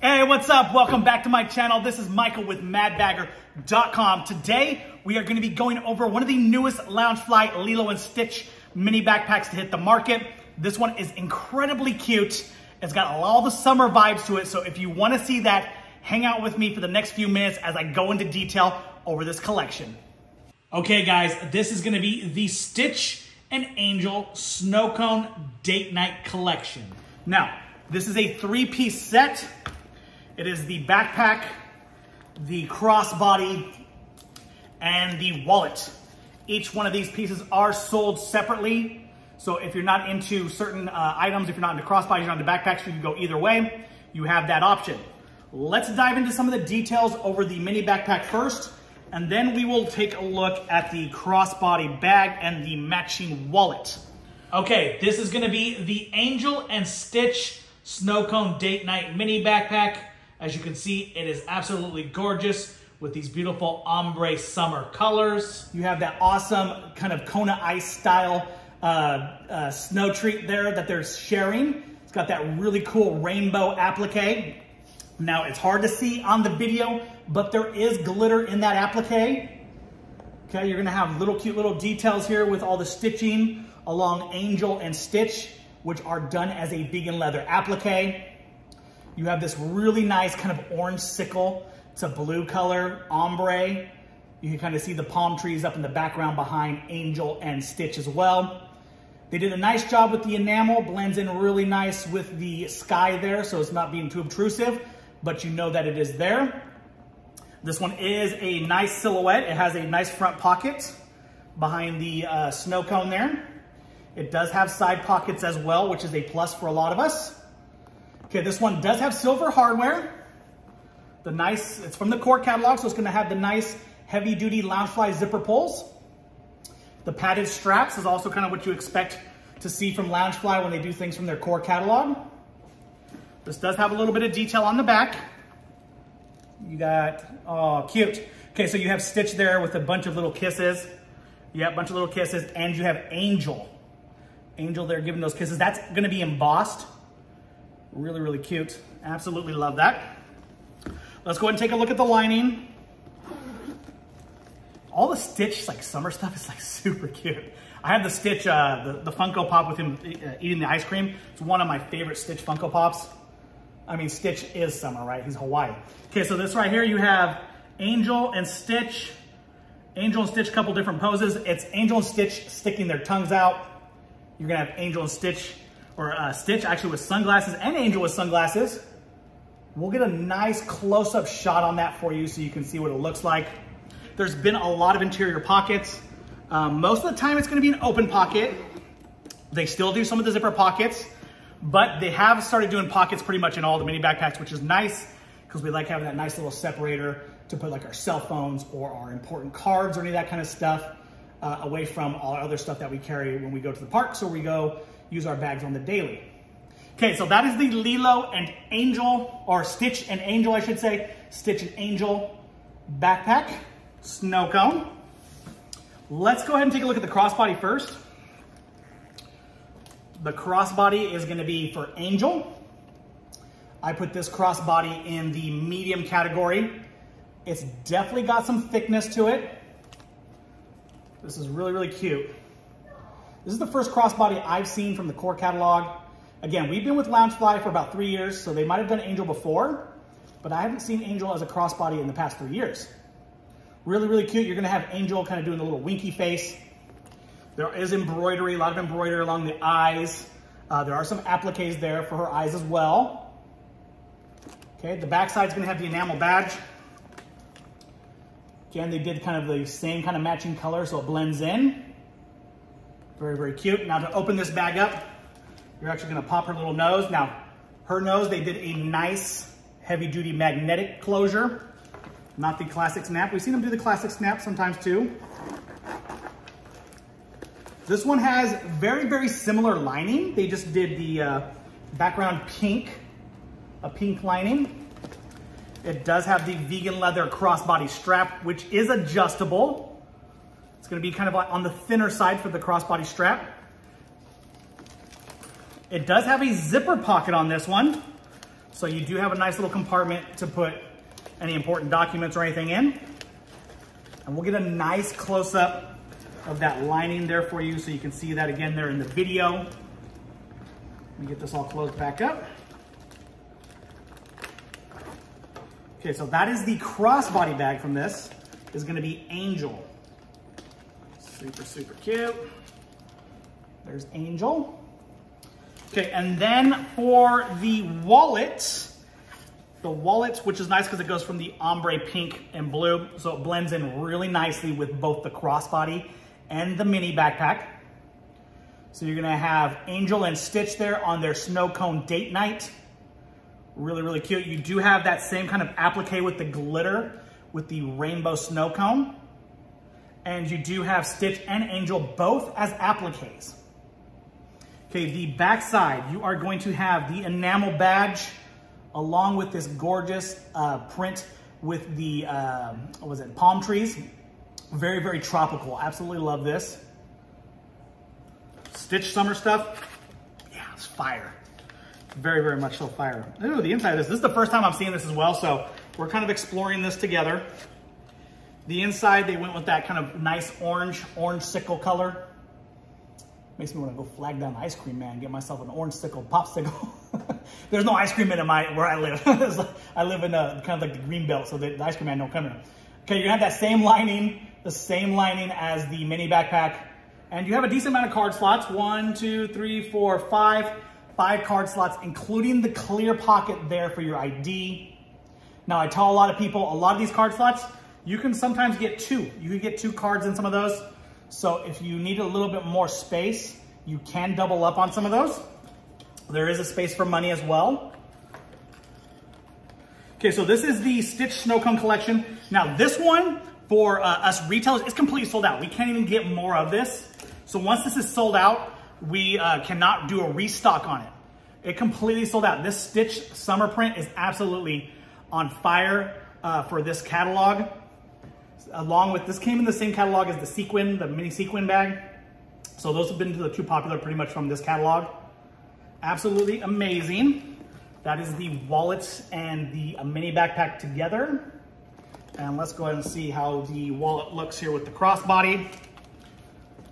Hey, what's up? Welcome back to my channel. This is Michael with madbagger.com. Today, we are gonna be going over one of the newest Loungefly Lilo and Stitch mini backpacks to hit the market. This one is incredibly cute. It's got all the summer vibes to it. So if you wanna see that, hang out with me for the next few minutes as I go into detail over this collection. Okay guys, this is gonna be the Stitch and Angel Snow Cone Date Night Collection. Now, this is a three-piece set. It is the backpack, the crossbody, and the wallet. Each one of these pieces are sold separately. So if you're not into certain uh, items, if you're not into crossbodies, you're not into backpacks, you can go either way. You have that option. Let's dive into some of the details over the mini backpack first, and then we will take a look at the crossbody bag and the matching wallet. Okay, this is gonna be the Angel and Stitch Snow Cone Date Night Mini Backpack. As you can see, it is absolutely gorgeous with these beautiful ombre summer colors. You have that awesome kind of Kona Ice style uh, uh, snow treat there that they're sharing. It's got that really cool rainbow applique. Now it's hard to see on the video, but there is glitter in that applique. Okay, you're gonna have little cute little details here with all the stitching along Angel and Stitch, which are done as a vegan leather applique. You have this really nice kind of orange sickle. It's a blue color, ombre. You can kind of see the palm trees up in the background behind Angel and Stitch as well. They did a nice job with the enamel, blends in really nice with the sky there, so it's not being too obtrusive, but you know that it is there. This one is a nice silhouette. It has a nice front pocket behind the uh, snow cone there. It does have side pockets as well, which is a plus for a lot of us. Okay, this one does have silver hardware. The nice, it's from the core catalog, so it's gonna have the nice heavy duty Loungefly zipper pulls. The padded straps is also kind of what you expect to see from Loungefly when they do things from their core catalog. This does have a little bit of detail on the back. You got, oh, cute. Okay, so you have Stitch there with a bunch of little kisses. Yeah, a bunch of little kisses, and you have Angel. Angel there giving those kisses. That's gonna be embossed. Really, really cute. Absolutely love that. Let's go ahead and take a look at the lining. All the Stitch, like summer stuff is like super cute. I have the Stitch, uh, the, the Funko Pop with him uh, eating the ice cream. It's one of my favorite Stitch Funko Pops. I mean, Stitch is summer, right? He's Hawaii. Okay, so this right here, you have Angel and Stitch. Angel and Stitch, a couple different poses. It's Angel and Stitch sticking their tongues out. You're gonna have Angel and Stitch or uh, Stitch actually with sunglasses and Angel with sunglasses. We'll get a nice close-up shot on that for you so you can see what it looks like. There's been a lot of interior pockets. Um, most of the time it's gonna be an open pocket. They still do some of the zipper pockets, but they have started doing pockets pretty much in all the mini backpacks, which is nice because we like having that nice little separator to put like our cell phones or our important cards or any of that kind of stuff uh, away from all our other stuff that we carry when we go to the parks or we go use our bags on the daily. Okay, so that is the Lilo and Angel, or Stitch and Angel, I should say. Stitch and Angel backpack, snow cone. Let's go ahead and take a look at the crossbody first. The crossbody is gonna be for Angel. I put this crossbody in the medium category. It's definitely got some thickness to it. This is really, really cute. This is the first crossbody I've seen from the core catalog. Again, we've been with Loungefly for about three years, so they might have done Angel before, but I haven't seen Angel as a crossbody in the past three years. Really, really cute. You're gonna have Angel kind of doing the little winky face. There is embroidery, a lot of embroidery along the eyes. Uh, there are some appliques there for her eyes as well. Okay, the backside is gonna have the enamel badge. Again, they did kind of the same kind of matching color, so it blends in. Very, very cute. Now to open this bag up, you're actually gonna pop her little nose. Now, her nose, they did a nice heavy duty magnetic closure, not the classic snap. We've seen them do the classic snap sometimes too. This one has very, very similar lining. They just did the uh, background pink, a pink lining. It does have the vegan leather crossbody strap, which is adjustable. It's gonna be kind of on the thinner side for the crossbody strap. It does have a zipper pocket on this one. So you do have a nice little compartment to put any important documents or anything in. And we'll get a nice close up of that lining there for you so you can see that again there in the video. Let me get this all closed back up. Okay, so that is the crossbody bag from this. Is gonna be Angel. Super, super cute. There's Angel. Okay, and then for the wallet, the wallet, which is nice because it goes from the ombre pink and blue, so it blends in really nicely with both the crossbody and the mini backpack. So you're gonna have Angel and Stitch there on their snow cone date night. Really, really cute. You do have that same kind of applique with the glitter with the rainbow snow cone. And you do have Stitch and Angel both as appliques. Okay, the back side, you are going to have the enamel badge along with this gorgeous uh, print with the, uh, what was it, palm trees. Very, very tropical. Absolutely love this. Stitch summer stuff. Yeah, it's fire. Very, very much so fire. Ooh, the inside of this. This is the first time I'm seeing this as well, so we're kind of exploring this together. The inside, they went with that kind of nice orange, orange sickle color. Makes me want to go flag down ice cream man, get myself an orange sickle popsicle. There's no ice cream man in my where I live. I live in a, kind of like the green belt, so the, the ice cream man don't come in. Okay, you're gonna have that same lining, the same lining as the mini backpack. And you have a decent amount of card slots. One, two, three, four, five. Five card slots, including the clear pocket there for your ID. Now, I tell a lot of people, a lot of these card slots, you can sometimes get two. You can get two cards in some of those. So if you need a little bit more space, you can double up on some of those. There is a space for money as well. Okay, so this is the Stitch Snow Cone collection. Now this one, for uh, us retailers, is completely sold out. We can't even get more of this. So once this is sold out, we uh, cannot do a restock on it. It completely sold out. This Stitch summer print is absolutely on fire uh, for this catalog along with, this came in the same catalog as the sequin, the mini sequin bag. So those have been the two popular pretty much from this catalog. Absolutely amazing. That is the wallet and the uh, mini backpack together. And let's go ahead and see how the wallet looks here with the crossbody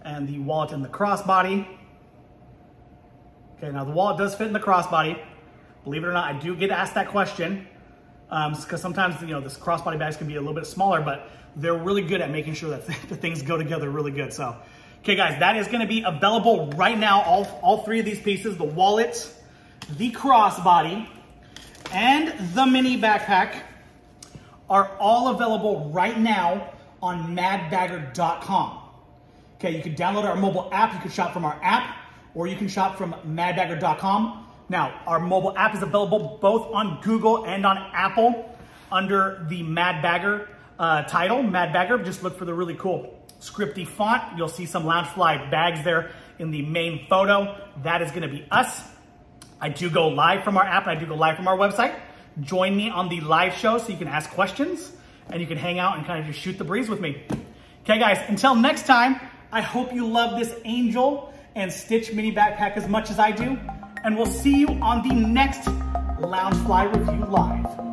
and the wallet in the crossbody. Okay, now the wallet does fit in the crossbody. Believe it or not, I do get asked that question because um, sometimes, you know, this crossbody bags can be a little bit smaller, but they're really good at making sure that the things go together really good. So, okay guys, that is gonna be available right now. All, all three of these pieces, the wallet, the crossbody, and the mini backpack are all available right now on madbagger.com. Okay, you can download our mobile app, you can shop from our app, or you can shop from madbagger.com. Now, our mobile app is available both on Google and on Apple under the Mad Bagger uh, title, Mad Bagger. Just look for the really cool scripty font. You'll see some Loungefly bags there in the main photo. That is gonna be us. I do go live from our app and I do go live from our website. Join me on the live show so you can ask questions and you can hang out and kind of just shoot the breeze with me. Okay guys, until next time, I hope you love this Angel and Stitch mini backpack as much as I do. And we'll see you on the next Loungefly Review Live.